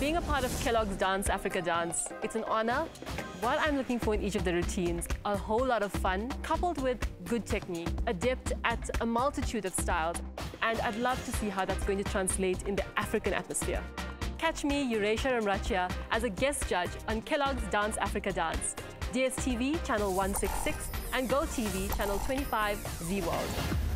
Being a part of Kellogg's Dance Africa Dance, it's an honor. What I'm looking for in each of the routines, a whole lot of fun, coupled with good technique, adept at a multitude of styles, and I'd love to see how that's going to translate in the African atmosphere. Catch me, Uraysha Ramrachia, as a guest judge on Kellogg's Dance Africa Dance, DSTV channel 166 and GOtv channel 25 Zee World.